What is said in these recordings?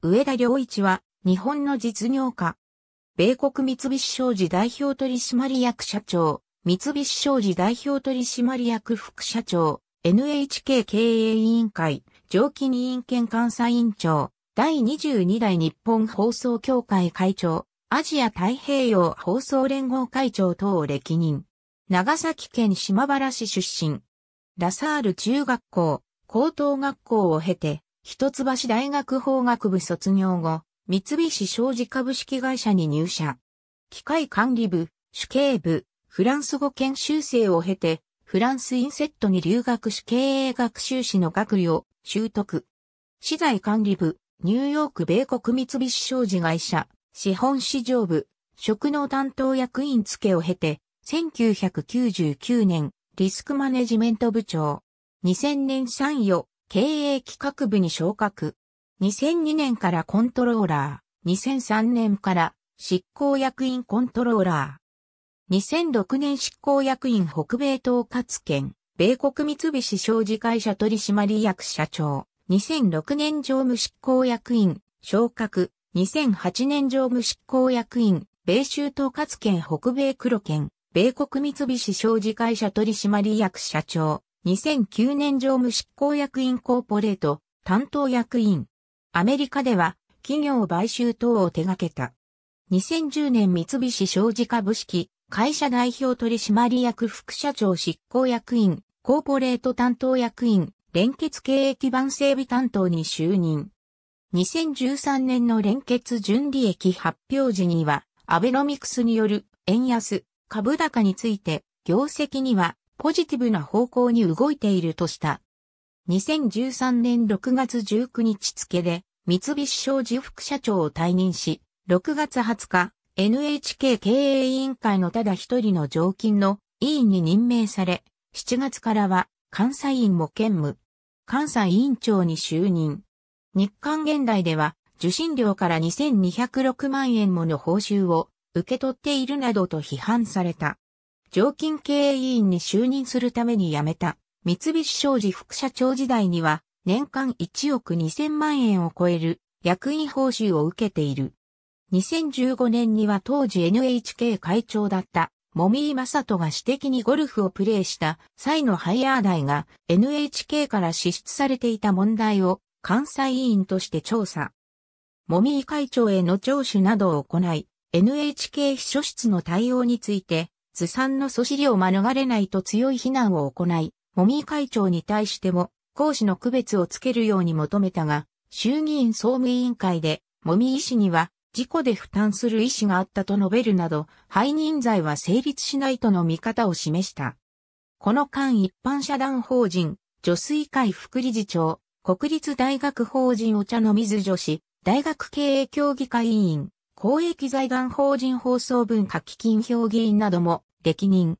上田良一は日本の実業家。米国三菱商事代表取締役社長、三菱商事代表取締役副社長、NHK 経営委員会、常勤委員兼監査委員長、第22代日本放送協会会長、アジア太平洋放送連合会長等を歴任。長崎県島原市出身。ラサール中学校、高等学校を経て、一橋大学法学部卒業後、三菱商事株式会社に入社。機械管理部、主計部、フランス語研修生を経て、フランスインセットに留学し経営学修士の学位を習得。資材管理部、ニューヨーク米国三菱商事会社、資本市場部、職能担当役員付けを経て、1999年、リスクマネジメント部長。2000年参与、経営企画部に昇格。2002年からコントローラー。2003年から執行役員コントローラー。2006年執行役員北米統括権。米国三菱商事会社取締役社長。2006年常務執行役員。昇格。2008年常務執行役員。米州統括権北米黒権。米国三菱商事会社取締役社長、2009年常務執行役員コーポレート、担当役員。アメリカでは、企業買収等を手掛けた。2010年三菱商事株式、会社代表取締役副社長執行役員、コーポレート担当役員、連結経営基盤整備担当に就任。2013年の連結純利益発表時には、アベノミクスによる円安、株高について、業績にはポジティブな方向に動いているとした。2013年6月19日付で、三菱商事副社長を退任し、6月20日、NHK 経営委員会のただ一人の常勤の委員に任命され、7月からは監査委員も兼務。監査委員長に就任。日韓現代では受信料から2206万円もの報酬を受け取っているなどと批判された。常勤経営委員に就任するために辞めた。三菱商事副社長時代には年間1億2000万円を超える役員報酬を受けている。2015年には当時 NHK 会長だったモミー・マサトが私的にゴルフをプレーした際のハイヤー代が NHK から支出されていた問題を監査委員として調査。モミー会長への聴取などを行い、NHK 秘書室の対応について、ずさんの粗りを免れないと強い非難を行い、もみ会長に対しても、講師の区別をつけるように求めたが、衆議院総務委員会で、もみ医師には、事故で負担する意思があったと述べるなど、背任罪は成立しないとの見方を示した。この間一般社団法人、女水会副理事長、国立大学法人お茶の水女子、大学経営協議会委員、公益財団法人放送文化基金評議員なども歴任。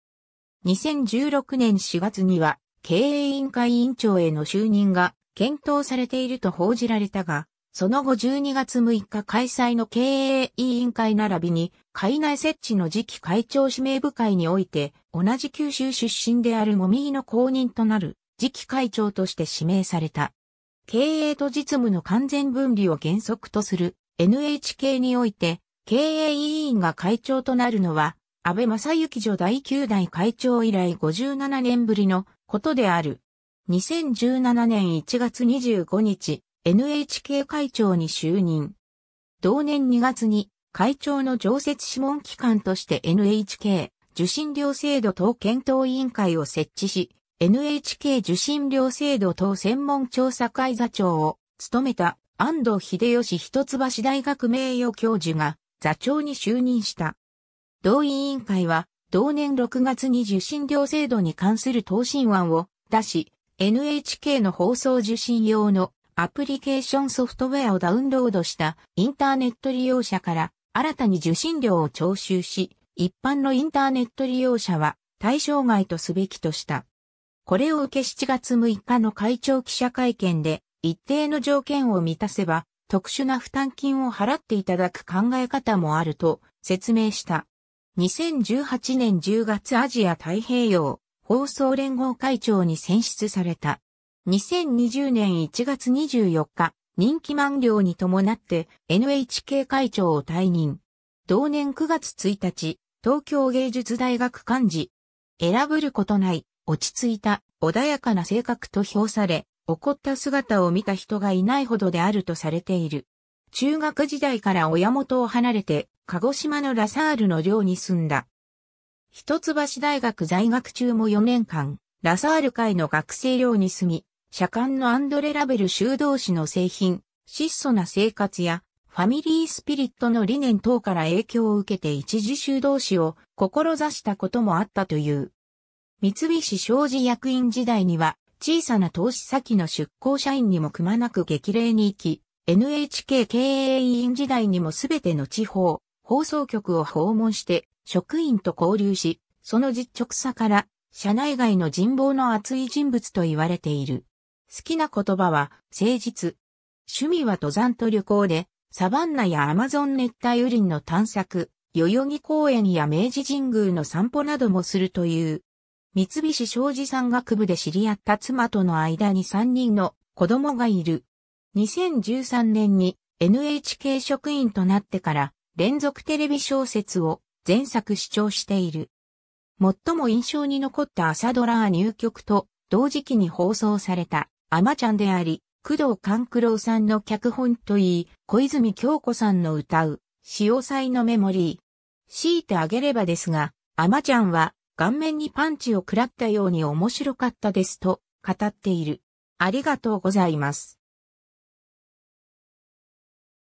2016年4月には経営委員会委員長への就任が検討されていると報じられたが、その後12月6日開催の経営委員会並びに会内設置の次期会長指名部会において同じ九州出身であるもみの公認となる次期会長として指名された。経営と実務の完全分離を原則とする NHK において、経営委員が会長となるのは、安倍正幸女第9代会長以来57年ぶりのことである。2017年1月25日、NHK 会長に就任。同年2月に会長の常設諮問機関として NHK 受信料制度等検討委員会を設置し、NHK 受信料制度等専門調査会座長を務めた安藤秀吉一橋大学名誉教授が座長に就任した。同委員会は同年6月に受信料制度に関する答申案を出し、NHK の放送受信用のアプリケーションソフトウェアをダウンロードしたインターネット利用者から新たに受信料を徴収し、一般のインターネット利用者は対象外とすべきとした。これを受け7月6日の会長記者会見で一定の条件を満たせば、特殊な負担金を払っていただく考え方もあると説明した。2018年10月アジア太平洋放送連合会長に選出された。2020年1月24日、人気満了に伴って NHK 会長を退任。同年9月1日、東京芸術大学幹事。選ぶることない、落ち着いた、穏やかな性格と評され、怒った姿を見た人がいないほどであるとされている。中学時代から親元を離れて、鹿児島のラサールの寮に住んだ。一橋大学在学中も4年間、ラサール会の学生寮に住み、社官のアンドレラベル修道士の製品、質素な生活や、ファミリースピリットの理念等から影響を受けて一時修道士を志したこともあったという。三菱商事役員時代には、小さな投資先の出向社員にもくまなく激励に行き、NHK 経営委員時代にもすべての地方、放送局を訪問して職員と交流し、その実直さから社内外の人望の厚い人物と言われている。好きな言葉は誠実。趣味は登山と旅行で、サバンナやアマゾン熱帯雨林の探索、代々木公園や明治神宮の散歩などもするという。三菱商事山岳部で知り合った妻との間に3人の子供がいる。2013年に NHK 職員となってから連続テレビ小説を全作視聴している。最も印象に残った朝ドラ入局と同時期に放送されたアマちゃんであり、工藤官九郎さんの脚本といい、小泉京子さんの歌う、潮祭のメモリー。強いてあげればですが、アマちゃんは顔面にパンチを食らったように面白かったですと語っている。ありがとうございます。